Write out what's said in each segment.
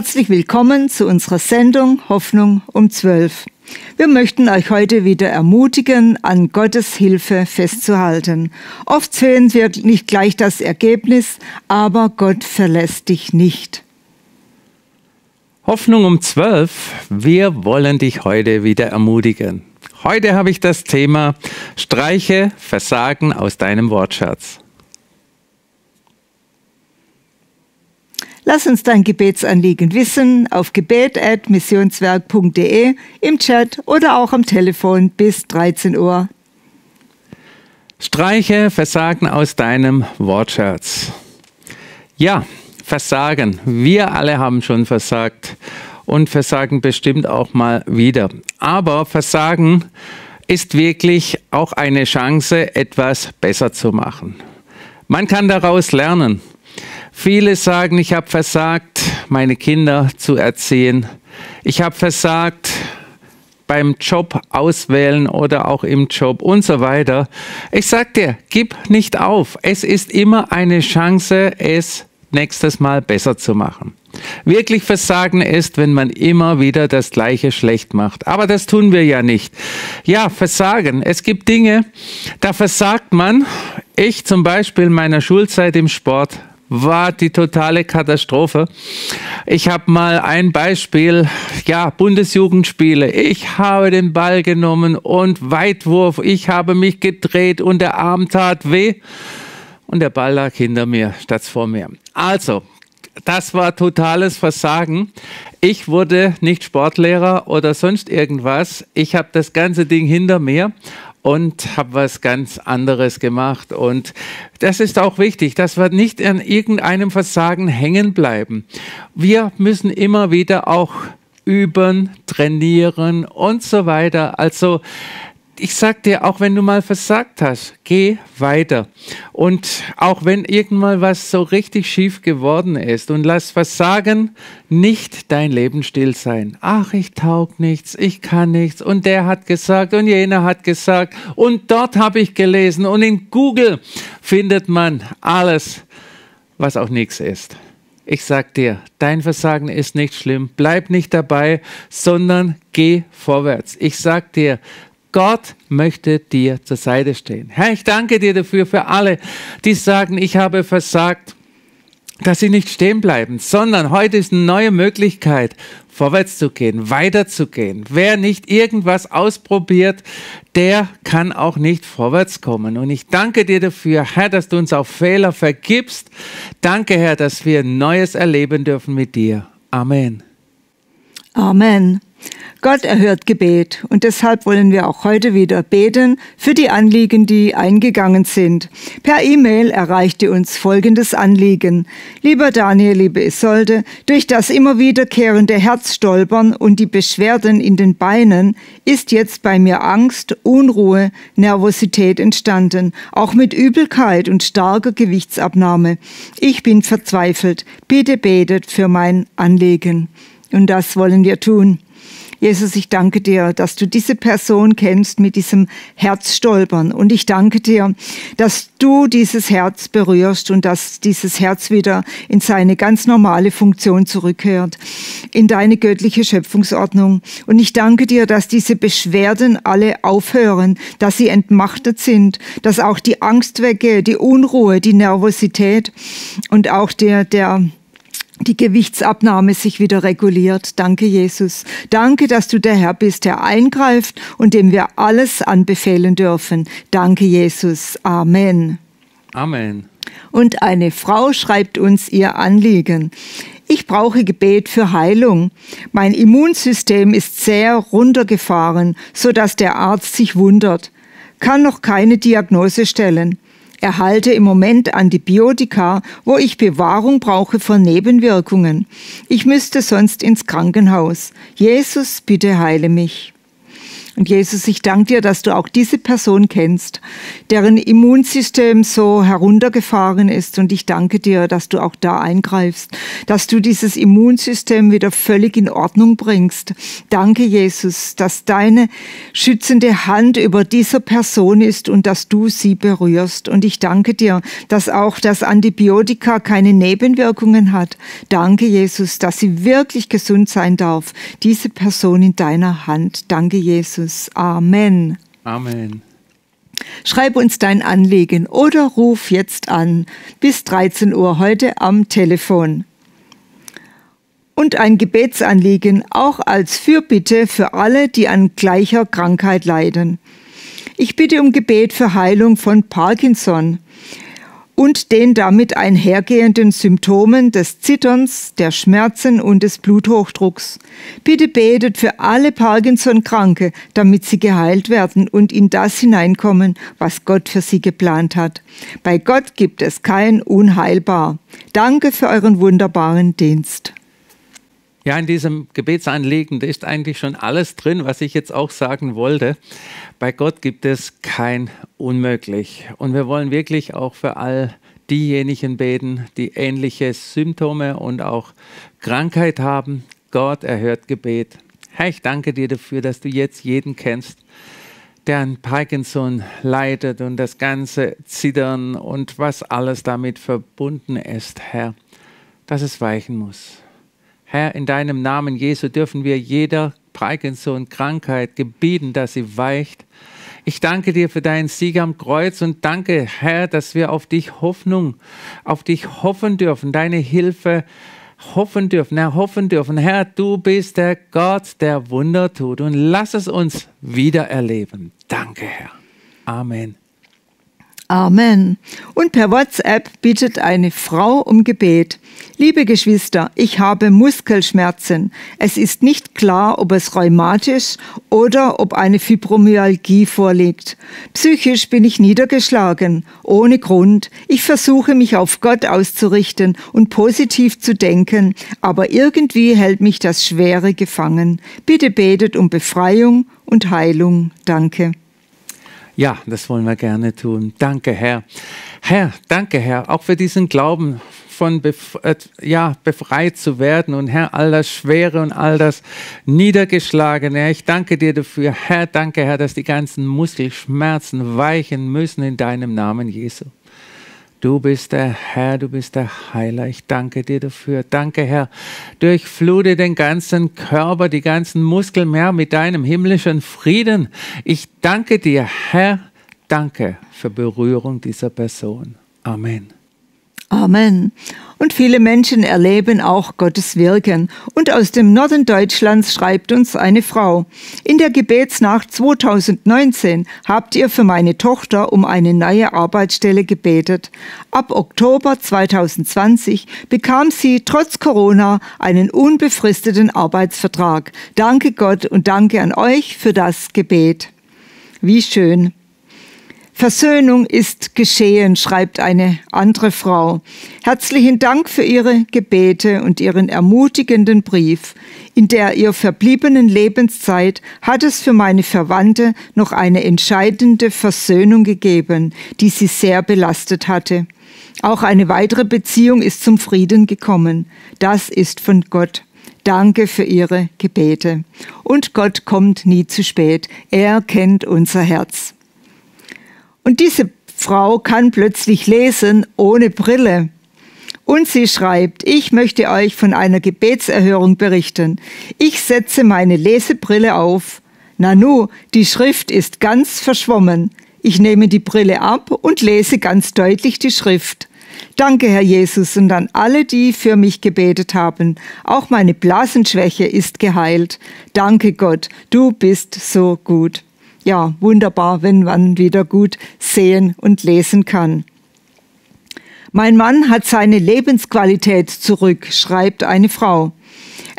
Herzlich willkommen zu unserer Sendung Hoffnung um 12. Wir möchten euch heute wieder ermutigen, an Gottes Hilfe festzuhalten. Oft sehen wir nicht gleich das Ergebnis, aber Gott verlässt dich nicht. Hoffnung um 12. Wir wollen dich heute wieder ermutigen. Heute habe ich das Thema Streiche Versagen aus deinem Wortschatz. Lass uns dein Gebetsanliegen wissen auf gebet.missionswerk.de im Chat oder auch am Telefon bis 13 Uhr. Streiche Versagen aus deinem Wortschatz. Ja, Versagen. Wir alle haben schon versagt und versagen bestimmt auch mal wieder. Aber Versagen ist wirklich auch eine Chance, etwas besser zu machen. Man kann daraus lernen. Viele sagen, ich habe versagt, meine Kinder zu erziehen. Ich habe versagt beim Job auswählen oder auch im Job und so weiter. Ich sage dir, gib nicht auf. Es ist immer eine Chance, es nächstes Mal besser zu machen. Wirklich Versagen ist, wenn man immer wieder das Gleiche schlecht macht. Aber das tun wir ja nicht. Ja, Versagen. Es gibt Dinge, da versagt man. Ich zum Beispiel meiner Schulzeit im Sport war die totale Katastrophe. Ich habe mal ein Beispiel, ja, Bundesjugendspiele. Ich habe den Ball genommen und Weitwurf. Ich habe mich gedreht und der Arm tat weh und der Ball lag hinter mir statt vor mir. Also, das war totales Versagen. Ich wurde nicht Sportlehrer oder sonst irgendwas. Ich habe das ganze Ding hinter mir und habe was ganz anderes gemacht. Und das ist auch wichtig, dass wir nicht an irgendeinem Versagen hängen bleiben. Wir müssen immer wieder auch üben, trainieren und so weiter. Also ich sag dir, auch wenn du mal versagt hast, geh weiter. Und auch wenn irgendwann was so richtig schief geworden ist und lass Versagen nicht dein Lebensstil sein. Ach, ich taug nichts, ich kann nichts und der hat gesagt und jener hat gesagt und dort habe ich gelesen und in Google findet man alles, was auch nichts ist. Ich sag dir, dein Versagen ist nicht schlimm. Bleib nicht dabei, sondern geh vorwärts. Ich sag dir, Gott möchte dir zur Seite stehen. Herr, ich danke dir dafür, für alle, die sagen, ich habe versagt, dass sie nicht stehen bleiben, sondern heute ist eine neue Möglichkeit, vorwärts zu gehen, weiterzugehen. Wer nicht irgendwas ausprobiert, der kann auch nicht vorwärts kommen. Und ich danke dir dafür, Herr, dass du uns auch Fehler vergibst. Danke, Herr, dass wir Neues erleben dürfen mit dir. Amen. Amen. Gott erhört Gebet und deshalb wollen wir auch heute wieder beten für die Anliegen, die eingegangen sind. Per E-Mail erreichte uns folgendes Anliegen. Lieber Daniel, liebe Isolde, durch das immer wiederkehrende Herzstolpern und die Beschwerden in den Beinen ist jetzt bei mir Angst, Unruhe, Nervosität entstanden, auch mit Übelkeit und starker Gewichtsabnahme. Ich bin verzweifelt. Bitte betet für mein Anliegen. Und das wollen wir tun. Jesus, ich danke dir, dass du diese Person kennst mit diesem Herzstolpern. Und ich danke dir, dass du dieses Herz berührst und dass dieses Herz wieder in seine ganz normale Funktion zurückkehrt, in deine göttliche Schöpfungsordnung. Und ich danke dir, dass diese Beschwerden alle aufhören, dass sie entmachtet sind, dass auch die Angst weggeht, die Unruhe, die Nervosität und auch der, der, die Gewichtsabnahme sich wieder reguliert. Danke, Jesus. Danke, dass du der Herr bist, der eingreift und dem wir alles anbefehlen dürfen. Danke, Jesus. Amen. Amen. Und eine Frau schreibt uns ihr Anliegen. Ich brauche Gebet für Heilung. Mein Immunsystem ist sehr runtergefahren, so dass der Arzt sich wundert, kann noch keine Diagnose stellen erhalte im Moment Antibiotika, wo ich Bewahrung brauche vor Nebenwirkungen. Ich müsste sonst ins Krankenhaus. Jesus, bitte heile mich. Und Jesus, ich danke dir, dass du auch diese Person kennst, deren Immunsystem so heruntergefahren ist. Und ich danke dir, dass du auch da eingreifst, dass du dieses Immunsystem wieder völlig in Ordnung bringst. Danke, Jesus, dass deine schützende Hand über dieser Person ist und dass du sie berührst. Und ich danke dir, dass auch das Antibiotika keine Nebenwirkungen hat. Danke, Jesus, dass sie wirklich gesund sein darf. Diese Person in deiner Hand. Danke, Jesus. Amen. Amen. Schreib uns dein Anliegen oder ruf jetzt an bis 13 Uhr heute am Telefon. Und ein Gebetsanliegen auch als Fürbitte für alle, die an gleicher Krankheit leiden. Ich bitte um Gebet für Heilung von Parkinson und den damit einhergehenden Symptomen des Zitterns, der Schmerzen und des Bluthochdrucks. Bitte betet für alle Parkinson-Kranke, damit sie geheilt werden und in das hineinkommen, was Gott für sie geplant hat. Bei Gott gibt es kein Unheilbar. Danke für euren wunderbaren Dienst. Ja, in diesem Gebetsanliegen, da ist eigentlich schon alles drin, was ich jetzt auch sagen wollte. Bei Gott gibt es kein Unmöglich. Und wir wollen wirklich auch für all diejenigen beten, die ähnliche Symptome und auch Krankheit haben. Gott erhört Gebet. Herr, ich danke dir dafür, dass du jetzt jeden kennst, der an Parkinson leidet und das ganze Zittern und was alles damit verbunden ist, Herr, dass es weichen muss Herr, in deinem Namen Jesu dürfen wir jeder Parkinson-Krankheit gebieten, dass sie weicht. Ich danke dir für deinen Sieg am Kreuz und danke, Herr, dass wir auf dich Hoffnung, auf dich hoffen dürfen, deine Hilfe hoffen dürfen, Herr, hoffen dürfen. Herr, du bist der Gott, der Wunder tut und lass es uns wieder erleben. Danke, Herr. Amen. Amen. Und per WhatsApp bittet eine Frau um Gebet. Liebe Geschwister, ich habe Muskelschmerzen. Es ist nicht klar, ob es rheumatisch oder ob eine Fibromyalgie vorliegt. Psychisch bin ich niedergeschlagen, ohne Grund. Ich versuche mich auf Gott auszurichten und positiv zu denken, aber irgendwie hält mich das Schwere gefangen. Bitte betet um Befreiung und Heilung. Danke. Ja, das wollen wir gerne tun. Danke, Herr. Herr, danke, Herr, auch für diesen Glauben von bef äh, ja, befreit zu werden und Herr, all das Schwere und all das Niedergeschlagene. Ich danke dir dafür. Herr, danke, Herr, dass die ganzen Muskelschmerzen weichen müssen in deinem Namen, Jesu. Du bist der Herr, du bist der Heiler. Ich danke dir dafür. Danke, Herr. Durchflute den ganzen Körper, die ganzen Muskeln mehr mit deinem himmlischen Frieden. Ich danke dir, Herr. Danke für Berührung dieser Person. Amen. Amen. Und viele Menschen erleben auch Gottes Wirken. Und aus dem Norden Deutschlands schreibt uns eine Frau. In der Gebetsnacht 2019 habt ihr für meine Tochter um eine neue Arbeitsstelle gebetet. Ab Oktober 2020 bekam sie trotz Corona einen unbefristeten Arbeitsvertrag. Danke Gott und danke an euch für das Gebet. Wie schön. Versöhnung ist geschehen, schreibt eine andere Frau. Herzlichen Dank für Ihre Gebete und Ihren ermutigenden Brief. In der ihr verbliebenen Lebenszeit hat es für meine Verwandte noch eine entscheidende Versöhnung gegeben, die sie sehr belastet hatte. Auch eine weitere Beziehung ist zum Frieden gekommen. Das ist von Gott. Danke für Ihre Gebete. Und Gott kommt nie zu spät. Er kennt unser Herz. Und diese Frau kann plötzlich lesen ohne Brille. Und sie schreibt, ich möchte euch von einer Gebetserhörung berichten. Ich setze meine Lesebrille auf. Nanu, die Schrift ist ganz verschwommen. Ich nehme die Brille ab und lese ganz deutlich die Schrift. Danke, Herr Jesus, und an alle, die für mich gebetet haben. Auch meine Blasenschwäche ist geheilt. Danke, Gott, du bist so gut ja, wunderbar, wenn man wieder gut sehen und lesen kann. Mein Mann hat seine Lebensqualität zurück, schreibt eine Frau.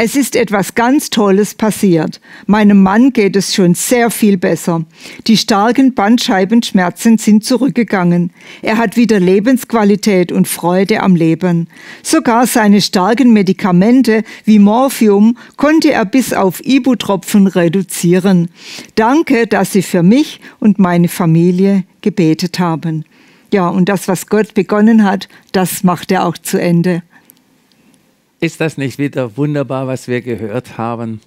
Es ist etwas ganz Tolles passiert. Meinem Mann geht es schon sehr viel besser. Die starken Bandscheibenschmerzen sind zurückgegangen. Er hat wieder Lebensqualität und Freude am Leben. Sogar seine starken Medikamente wie Morphium konnte er bis auf Ibutropfen reduzieren. Danke, dass Sie für mich und meine Familie gebetet haben. Ja, und das, was Gott begonnen hat, das macht er auch zu Ende. Ist das nicht wieder wunderbar, was wir gehört haben?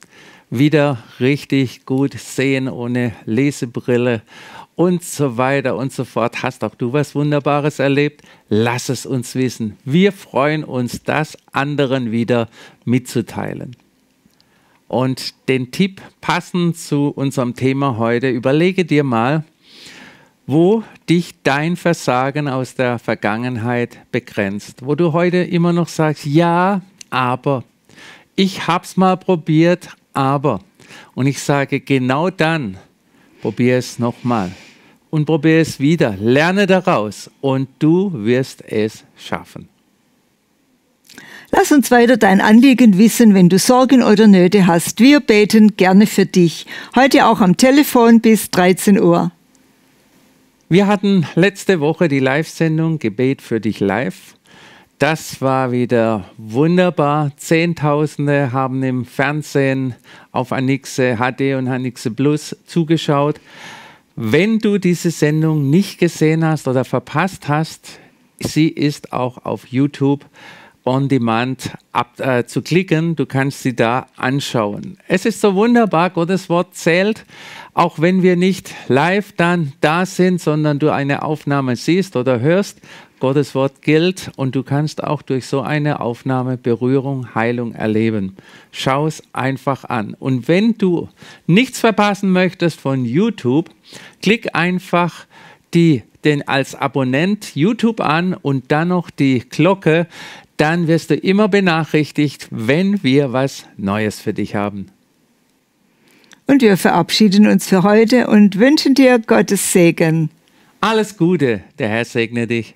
Wieder richtig gut sehen ohne Lesebrille und so weiter und so fort. Hast auch du was Wunderbares erlebt? Lass es uns wissen. Wir freuen uns, das anderen wieder mitzuteilen. Und den Tipp passend zu unserem Thema heute, überlege dir mal, wo dich dein Versagen aus der Vergangenheit begrenzt, wo du heute immer noch sagst, ja, aber. Ich hab's mal probiert, aber. Und ich sage genau dann, probier es nochmal und probier es wieder. Lerne daraus und du wirst es schaffen. Lass uns weiter dein Anliegen wissen, wenn du Sorgen oder Nöte hast. Wir beten gerne für dich. Heute auch am Telefon bis 13 Uhr. Wir hatten letzte Woche die Live-Sendung Gebet für dich live. Das war wieder wunderbar. Zehntausende haben im Fernsehen auf Anixe HD und Anixe Plus zugeschaut. Wenn du diese Sendung nicht gesehen hast oder verpasst hast, sie ist auch auf YouTube on demand ab, äh, zu klicken. Du kannst sie da anschauen. Es ist so wunderbar, Gottes Wort zählt, auch wenn wir nicht live dann da sind, sondern du eine Aufnahme siehst oder hörst Gottes Wort gilt und du kannst auch durch so eine Aufnahme Berührung, Heilung erleben. Schau es einfach an. Und wenn du nichts verpassen möchtest von YouTube, klick einfach die, den als Abonnent YouTube an und dann noch die Glocke. Dann wirst du immer benachrichtigt, wenn wir was Neues für dich haben. Und wir verabschieden uns für heute und wünschen dir Gottes Segen. Alles Gute, der Herr segne dich.